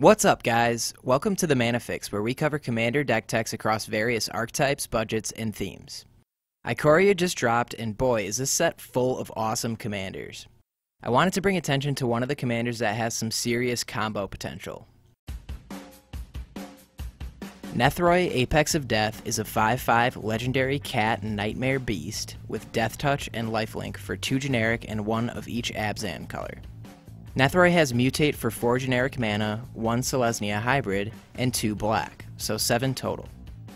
What's up, guys? Welcome to the Mana Fix, where we cover Commander deck techs across various archetypes, budgets, and themes. Ikoria just dropped, and boy, is this set full of awesome commanders. I wanted to bring attention to one of the commanders that has some serious combo potential. Nethroi Apex of Death is a 5-5 legendary cat nightmare beast with Death Touch and Lifelink for 2 generic and 1 of each Abzan color. Nethroi has Mutate for 4 generic mana, 1 Selesnya hybrid, and 2 black, so 7 total.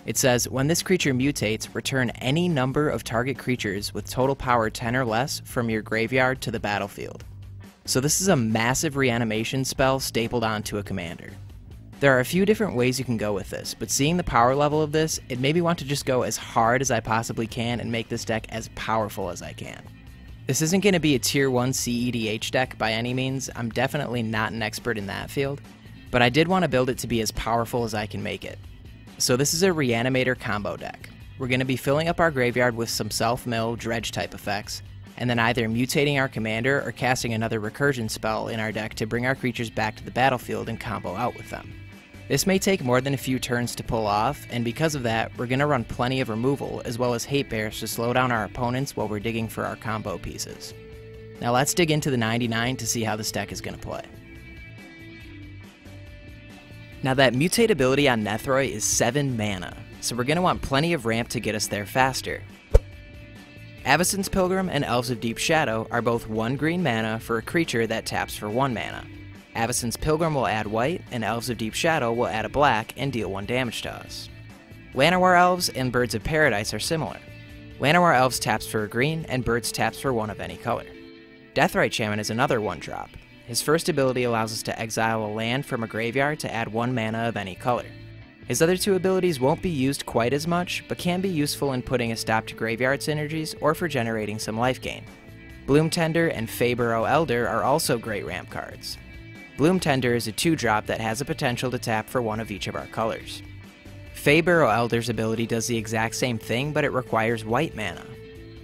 It says, when this creature mutates, return any number of target creatures with total power 10 or less from your graveyard to the battlefield. So this is a massive reanimation spell stapled onto a commander. There are a few different ways you can go with this, but seeing the power level of this, it made me want to just go as hard as I possibly can and make this deck as powerful as I can. This isn't going to be a tier 1 CEDH deck by any means, I'm definitely not an expert in that field, but I did want to build it to be as powerful as I can make it. So this is a Reanimator combo deck. We're going to be filling up our graveyard with some self-mill dredge type effects, and then either mutating our commander or casting another recursion spell in our deck to bring our creatures back to the battlefield and combo out with them. This may take more than a few turns to pull off, and because of that, we're going to run plenty of removal, as well as hate bears to slow down our opponents while we're digging for our combo pieces. Now let's dig into the 99 to see how this deck is going to play. Now that mutate ability on Nethroi is 7 mana, so we're going to want plenty of ramp to get us there faster. Avacyn's Pilgrim and Elves of Deep Shadow are both 1 green mana for a creature that taps for 1 mana. Avacyn's Pilgrim will add white, and Elves of Deep Shadow will add a black and deal 1 damage to us. Llanowar Elves and Birds of Paradise are similar. Llanowar Elves taps for a green, and Birds taps for one of any color. Deathrite Shaman is another 1-drop. His first ability allows us to exile a land from a graveyard to add 1 mana of any color. His other two abilities won't be used quite as much, but can be useful in putting a stop to graveyard synergies or for generating some life gain. Bloom Tender and Faeburrow Elder are also great ramp cards. Bloom Tender is a 2-drop that has a potential to tap for one of each of our colors. Faeburrow Elder's ability does the exact same thing, but it requires white mana.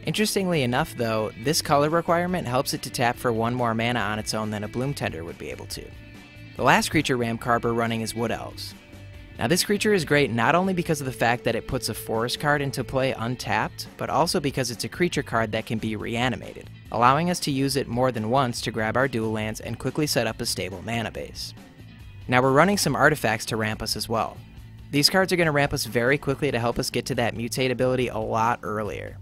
Interestingly enough, though, this color requirement helps it to tap for one more mana on its own than a Bloom Tender would be able to. The last creature Ram card running is Wood Elves. Now this creature is great not only because of the fact that it puts a forest card into play untapped, but also because it's a creature card that can be reanimated, allowing us to use it more than once to grab our dual lands and quickly set up a stable mana base. Now we're running some artifacts to ramp us as well. These cards are going to ramp us very quickly to help us get to that mutate ability a lot earlier.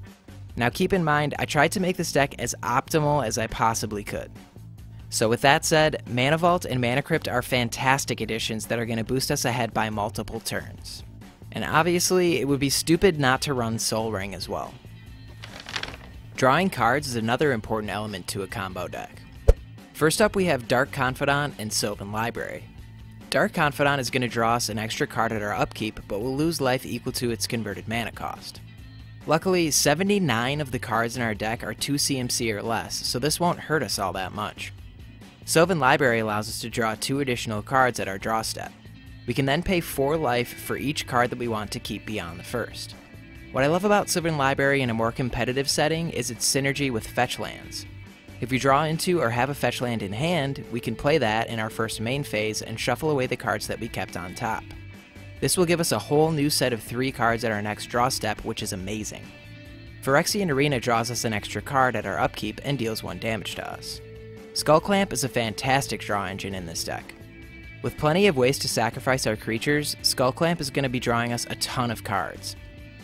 Now keep in mind, I tried to make this deck as optimal as I possibly could. So with that said, Mana Vault and Mana Crypt are fantastic additions that are going to boost us ahead by multiple turns. And obviously, it would be stupid not to run Sol Ring as well. Drawing cards is another important element to a combo deck. First up we have Dark Confidant and Sylvan Library. Dark Confidant is going to draw us an extra card at our upkeep, but will lose life equal to its converted mana cost. Luckily, 79 of the cards in our deck are 2 CMC or less, so this won't hurt us all that much. Sylvan Library allows us to draw two additional cards at our draw step. We can then pay 4 life for each card that we want to keep beyond the first. What I love about Sylvan Library in a more competitive setting is its synergy with fetch lands. If we draw into or have a fetch land in hand, we can play that in our first main phase and shuffle away the cards that we kept on top. This will give us a whole new set of 3 cards at our next draw step, which is amazing. Phyrexian Arena draws us an extra card at our upkeep and deals 1 damage to us. Skullclamp is a fantastic draw engine in this deck. With plenty of ways to sacrifice our creatures, Skullclamp is going to be drawing us a ton of cards.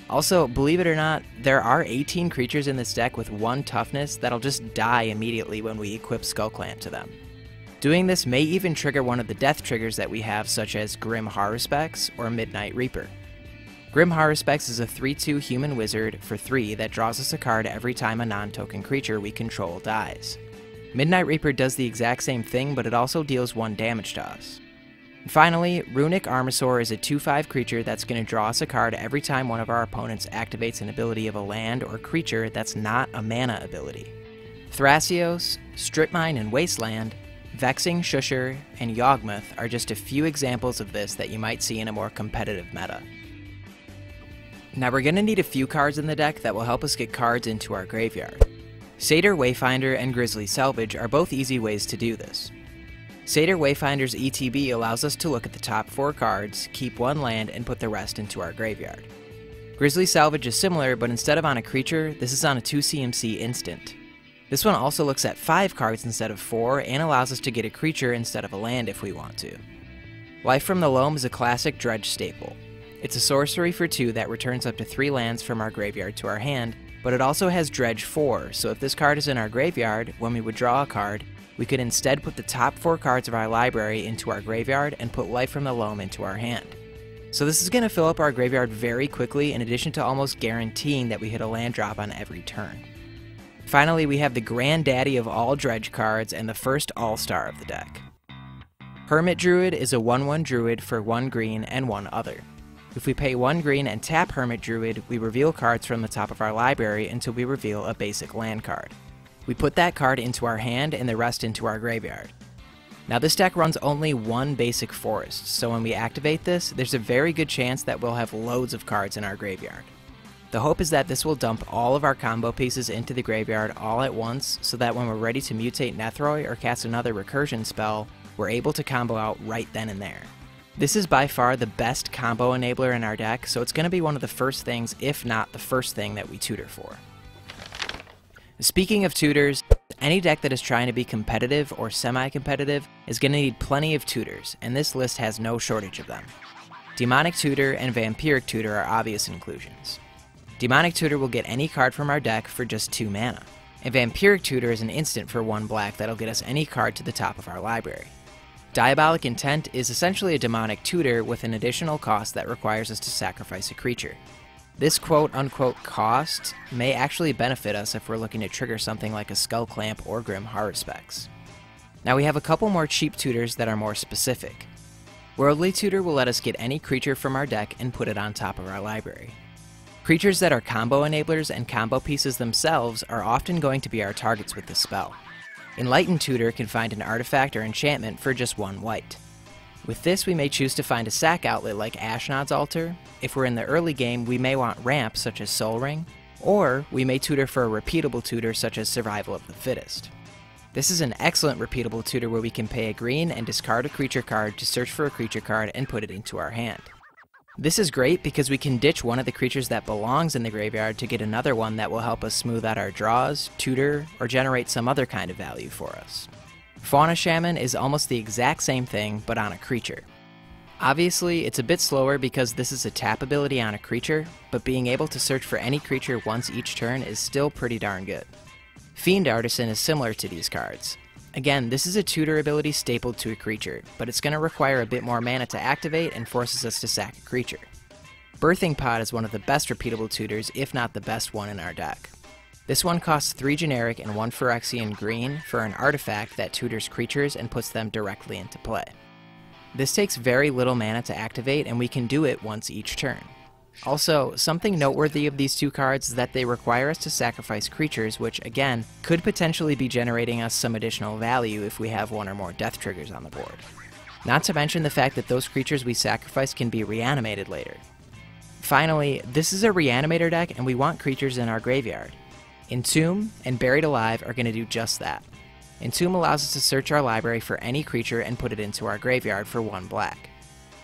Also, believe it or not, there are 18 creatures in this deck with 1 toughness that'll just die immediately when we equip Skullclamp to them. Doing this may even trigger one of the death triggers that we have such as Grim Haruspex or Midnight Reaper. Grim Haruspex is a 3-2 human wizard for 3 that draws us a card every time a non-token creature we control dies. Midnight Reaper does the exact same thing, but it also deals 1 damage to us. And finally, Runic Armasaur is a 2-5 creature that's going to draw us a card every time one of our opponents activates an ability of a land or creature that's not a mana ability. Thrasios, Strip Mine, and Wasteland, Vexing Shusher, and Yawgmoth are just a few examples of this that you might see in a more competitive meta. Now we're going to need a few cards in the deck that will help us get cards into our graveyard. Satyr Wayfinder and Grisly Salvage are both easy ways to do this. Satyr Wayfinder's ETB allows us to look at the top four cards, keep one land, and put the rest into our graveyard. Grisly Salvage is similar, but instead of on a creature, this is on a 2 CMC instant. This one also looks at 5 cards instead of 4 and allows us to get a creature instead of a land if we want to. Life from the Loam is a classic dredge staple. It's a sorcery for 2 that returns up to 3 lands from our graveyard to our hand, but it also has Dredge 4, so if this card is in our graveyard, when we would draw a card, we could instead put the top 4 cards of our library into our graveyard and put Life from the Loam into our hand. So this is going to fill up our graveyard very quickly in addition to almost guaranteeing that we hit a land drop on every turn. Finally, we have the granddaddy of all dredge cards and the first all-star of the deck. Hermit Druid is a 1-1 druid for 1 green and 1 other. If we pay 1 green and tap Hermit Druid, we reveal cards from the top of our library until we reveal a basic land card. We put that card into our hand and the rest into our graveyard. Now this deck runs only one basic forest, so when we activate this, there's a very good chance that we'll have loads of cards in our graveyard. The hope is that this will dump all of our combo pieces into the graveyard all at once, so that when we're ready to mutate Nethroi or cast another recursion spell, we're able to combo out right then and there. This is by far the best combo enabler in our deck, so it's going to be one of the first things, if not the first thing, that we tutor for. Speaking of tutors, any deck that is trying to be competitive or semi-competitive is going to need plenty of tutors, and this list has no shortage of them. Demonic Tutor and Vampiric Tutor are obvious inclusions. Demonic Tutor will get any card from our deck for just 2 mana, and Vampiric Tutor is an instant for 1 black that'll get us any card to the top of our library. Diabolic Intent is essentially a demonic tutor with an additional cost that requires us to sacrifice a creature. This quote unquote cost may actually benefit us if we're looking to trigger something like a Skull Clamp or Grim Haruspex. Now we have a couple more cheap tutors that are more specific. Worldly Tutor will let us get any creature from our deck and put it on top of our library. Creatures that are combo enablers and combo pieces themselves are often going to be our targets with this spell. Enlightened Tutor can find an artifact or enchantment for just one white. With this, we may choose to find a sack outlet like Ashnod's Altar. If we're in the early game, we may want ramps such as Sol Ring, or we may tutor for a repeatable tutor such as Survival of the Fittest. This is an excellent repeatable tutor where we can pay a green and discard a creature card to search for a creature card and put it into our hand. This is great because we can ditch one of the creatures that belongs in the graveyard to get another one that will help us smooth out our draws, tutor, or generate some other kind of value for us. Fauna Shaman is almost the exact same thing, but on a creature. Obviously, it's a bit slower because this is a tap ability on a creature, but being able to search for any creature once each turn is still pretty darn good. Fiend Artisan is similar to these cards. Again, this is a tutor ability stapled to a creature, but it's going to require a bit more mana to activate and forces us to sack a creature. Birthing Pod is one of the best repeatable tutors, if not the best one in our deck. This one costs 3 generic and 1 Phyrexian green for an artifact that tutors creatures and puts them directly into play. This takes very little mana to activate and we can do it once each turn. Also, something noteworthy of these two cards is that they require us to sacrifice creatures which, again, could potentially be generating us some additional value if we have one or more death triggers on the board. Not to mention the fact that those creatures we sacrifice can be reanimated later. Finally, this is a reanimator deck and we want creatures in our graveyard. Entomb and Buried Alive are going to do just that. Entomb allows us to search our library for any creature and put it into our graveyard for one black.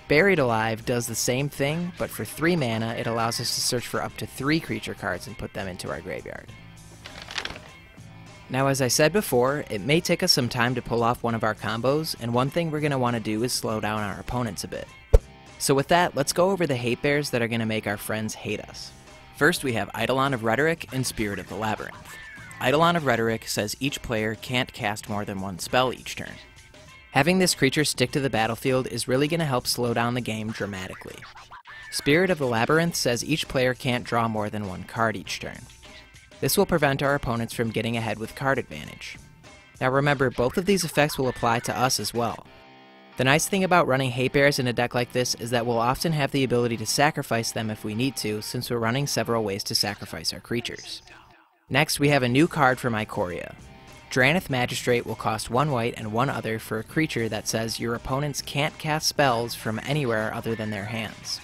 Buried Alive does the same thing, but for 3 mana, it allows us to search for up to 3 creature cards and put them into our graveyard. Now, as I said before, it may take us some time to pull off one of our combos, and one thing we're going to want to do is slow down our opponents a bit. So with that, let's go over the hate bears that are going to make our friends hate us. First, we have Eidolon of Rhetoric and Spirit of the Labyrinth. Eidolon of Rhetoric says each player can't cast more than one spell each turn. Having this creature stick to the battlefield is really going to help slow down the game dramatically. Spirit of the Labyrinth says each player can't draw more than one card each turn. This will prevent our opponents from getting ahead with card advantage. Now remember, both of these effects will apply to us as well. The nice thing about running Hate Bears in a deck like this is that we'll often have the ability to sacrifice them if we need to, since we're running several ways to sacrifice our creatures. Next, we have a new card from Ikoria. Drannith Magistrate will cost one white and one other for a creature that says your opponents can't cast spells from anywhere other than their hands.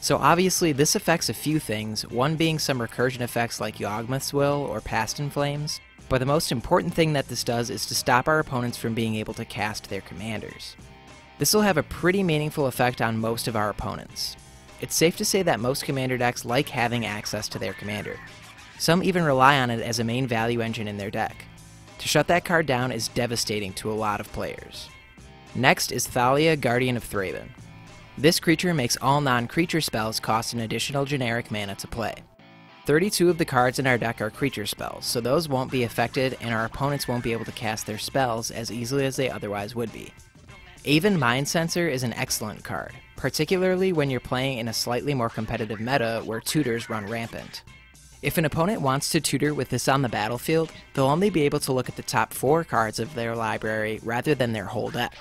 So obviously this affects a few things, one being some recursion effects like Yawgmoth's Will or Past in Flames, but the most important thing that this does is to stop our opponents from being able to cast their commanders. This will have a pretty meaningful effect on most of our opponents. It's safe to say that most commander decks like having access to their commander. Some even rely on it as a main value engine in their deck. To shut that card down is devastating to a lot of players. Next is Thalia, Guardian of Thraben. This creature makes all non-creature spells cost an additional generic mana to play. 32 of the cards in our deck are creature spells, so those won't be affected and our opponents won't be able to cast their spells as easily as they otherwise would be. Aven Mindcensor is an excellent card, particularly when you're playing in a slightly more competitive meta where tutors run rampant. If an opponent wants to tutor with this on the battlefield, they'll only be able to look at the top 4 cards of their library rather than their whole deck.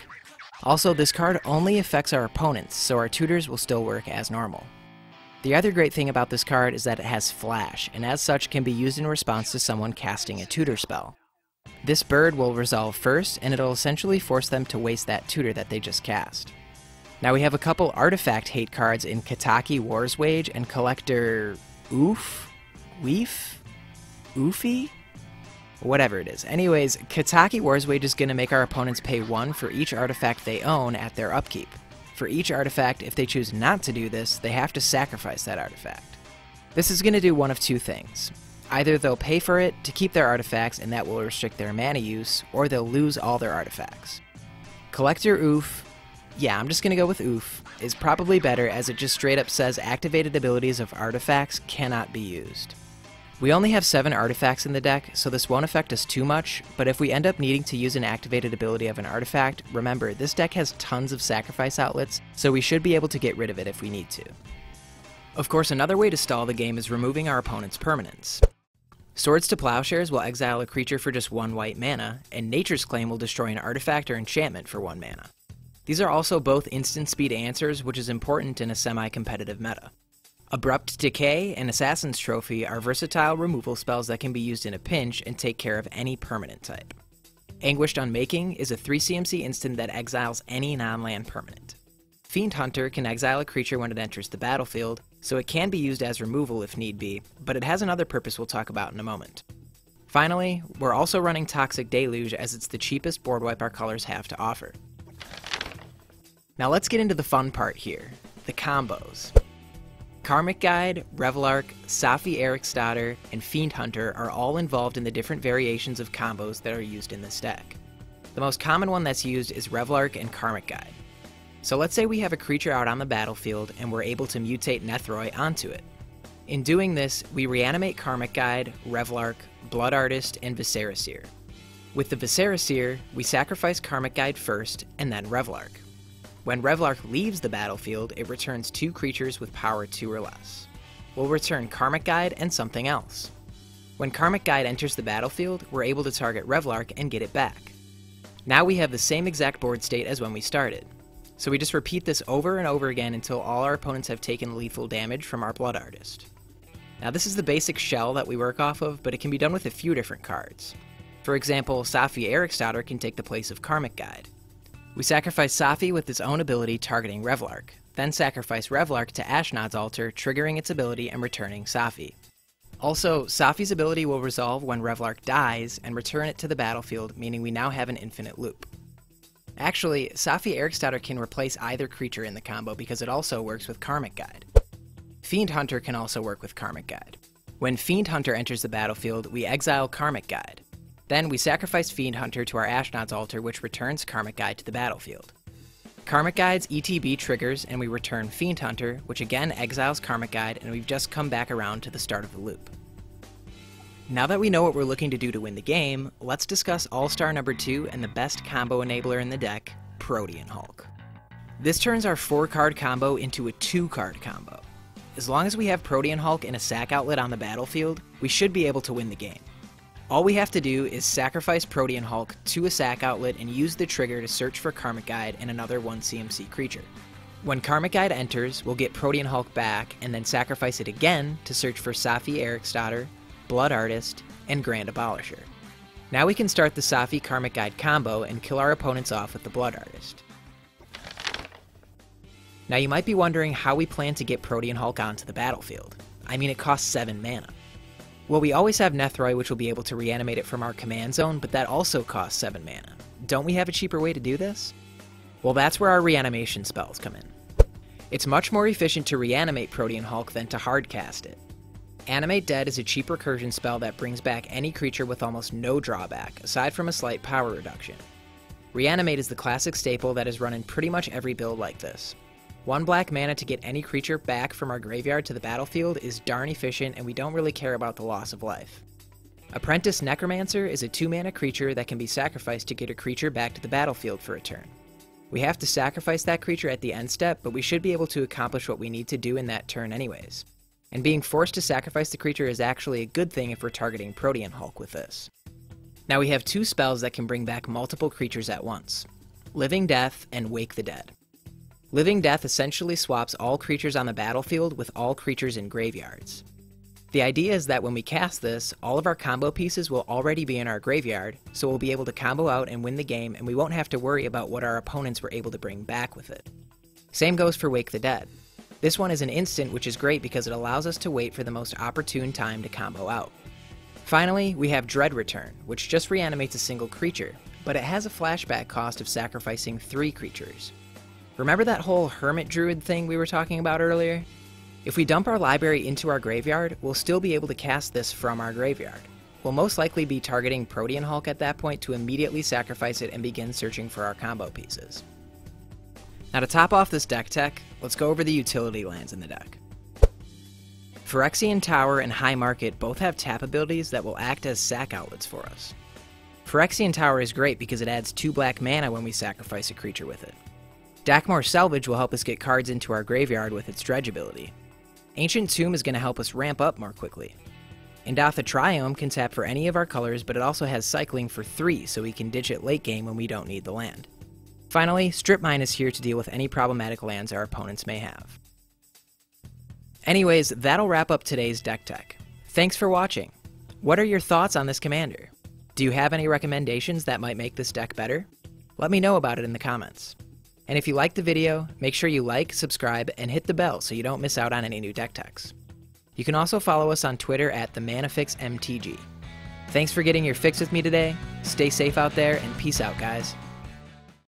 Also, this card only affects our opponents, so our tutors will still work as normal. The other great thing about this card is that it has flash, and as such can be used in response to someone casting a tutor spell. This bird will resolve first, and it'll essentially force them to waste that tutor that they just cast. Now we have a couple artifact hate cards in Kataki War's Wage and Collector Oof? Weef? Oofy? Whatever it is. Anyways, Kataki War's Wage is going to make our opponents pay 1 for each artifact they own at their upkeep. For each artifact, if they choose not to do this, they have to sacrifice that artifact. This is going to do one of two things. Either they'll pay for it to keep their artifacts and that will restrict their mana use, or they'll lose all their artifacts. Collector Oof, yeah, I'm just going to go with Oof, is probably better as it just straight up says activated abilities of artifacts cannot be used. We only have 7 artifacts in the deck, so this won't affect us too much, but if we end up needing to use an activated ability of an artifact, remember, this deck has tons of sacrifice outlets, so we should be able to get rid of it if we need to. Of course, another way to stall the game is removing our opponent's permanents. Swords to Plowshares will exile a creature for just 1 white mana, and Nature's Claim will destroy an artifact or enchantment for 1 mana. These are also both instant speed answers, which is important in a semi-competitive meta. Abrupt Decay and Assassin's Trophy are versatile removal spells that can be used in a pinch and take care of any permanent type. Anguished Unmaking is a 3 CMC instant that exiles any non-land permanent. Fiend Hunter can exile a creature when it enters the battlefield, so it can be used as removal if need be, but it has another purpose we'll talk about in a moment. Finally, we're also running Toxic Deluge as it's the cheapest board wipe our colors have to offer. Now let's get into the fun part here, the combos. Karmic Guide, Reveillark, Safi Eriksdottir, and Fiend Hunter are all involved in the different variations of combos that are used in this deck. The most common one that's used is Reveillark and Karmic Guide. So let's say we have a creature out on the battlefield and we're able to mutate Nethroi onto it. In doing this, we reanimate Karmic Guide, Reveillark, Blood Artist, and Viscera Seer. With the Viscera Seer, we sacrifice Karmic Guide first, and then Reveillark. When Reveillark leaves the battlefield, it returns two creatures with power 2 or less. We'll return Karmic Guide and something else. When Karmic Guide enters the battlefield, we're able to target Reveillark and get it back. Now we have the same exact board state as when we started. So we just repeat this over and over again until all our opponents have taken lethal damage from our Blood Artist. Now this is the basic shell that we work off of, but it can be done with a few different cards. For example, Safi Eriksdottir can take the place of Karmic Guide. We sacrifice Safi with its own ability targeting Revlark, then sacrifice Revlark to Ashnod's altar, triggering its ability and returning Safi. Also, Safi's ability will resolve when Revlark dies and return it to the battlefield, meaning we now have an infinite loop. Actually, Safi Eriksdottir can replace either creature in the combo because it also works with Karmic Guide. Fiend Hunter can also work with Karmic Guide. When Fiend Hunter enters the battlefield, we exile Karmic Guide. Then we sacrifice Fiend Hunter to our Ashnod's altar, which returns Karmic Guide to the battlefield. Karmic Guide's ETB triggers, and we return Fiend Hunter, which again exiles Karmic Guide, and we've just come back around to the start of the loop. Now that we know what we're looking to do to win the game, let's discuss All-Star number 2 and the best combo enabler in the deck, Protean Hulk. This turns our 4-card combo into a 2-card combo. As long as we have Protean Hulk and a sack outlet on the battlefield, we should be able to win the game. All we have to do is sacrifice Protean Hulk to a sac outlet and use the trigger to search for Karmic Guide and another 1 CMC creature. When Karmic Guide enters, we'll get Protean Hulk back and then sacrifice it again to search for Safi Eriksdottir, Blood Artist, and Grand Abolisher. Now we can start the Safi Karmic Guide combo and kill our opponents off with the Blood Artist. Now you might be wondering how we plan to get Protean Hulk onto the battlefield. I mean, it costs 7 mana. Well, we always have Nethroi, which will be able to reanimate it from our command zone, but that also costs 7 mana. Don't we have a cheaper way to do this? Well, that's where our reanimation spells come in. It's much more efficient to reanimate Protean Hulk than to hardcast it. Animate Dead is a cheap recursion spell that brings back any creature with almost no drawback, aside from a slight power reduction. Reanimate is the classic staple that is run in pretty much every build like this. One black mana to get any creature back from our graveyard to the battlefield is darn efficient and we don't really care about the loss of life. Apprentice Necromancer is a 2 mana creature that can be sacrificed to get a creature back to the battlefield for a turn. We have to sacrifice that creature at the end step, but we should be able to accomplish what we need to do in that turn anyways. And being forced to sacrifice the creature is actually a good thing if we're targeting Protean Hulk with this. Now we have two spells that can bring back multiple creatures at once. Living Death and Wake the Dead. Living Death essentially swaps all creatures on the battlefield with all creatures in graveyards. The idea is that when we cast this, all of our combo pieces will already be in our graveyard, so we'll be able to combo out and win the game and we won't have to worry about what our opponents were able to bring back with it. Same goes for Wake the Dead. This one is an instant which is great because it allows us to wait for the most opportune time to combo out. Finally, we have Dread Return, which just reanimates a single creature, but it has a flashback cost of sacrificing three creatures. Remember that whole hermit druid thing we were talking about earlier? If we dump our library into our graveyard, we'll still be able to cast this from our graveyard. We'll most likely be targeting Protean Hulk at that point to immediately sacrifice it and begin searching for our combo pieces. Now to top off this deck tech, let's go over the utility lands in the deck. Phyrexian Tower and High Market both have tap abilities that will act as sac outlets for us. Phyrexian Tower is great because it adds 2 black mana when we sacrifice a creature with it. Dakmor Salvage will help us get cards into our graveyard with its dredge ability. Ancient Tomb is going to help us ramp up more quickly. Indatha Triome can tap for any of our colors, but it also has cycling for 3, so we can ditch it late game when we don't need the land. Finally, Strip Mine is here to deal with any problematic lands our opponents may have. Anyways, that'll wrap up today's deck tech. Thanks for watching. What are your thoughts on this commander? Do you have any recommendations that might make this deck better? Let me know about it in the comments. And if you liked the video, make sure you like, subscribe, and hit the bell so you don't miss out on any new deck techs. You can also follow us on Twitter at the ManaFixMTG. Thanks for getting your fix with me today. Stay safe out there, and peace out, guys.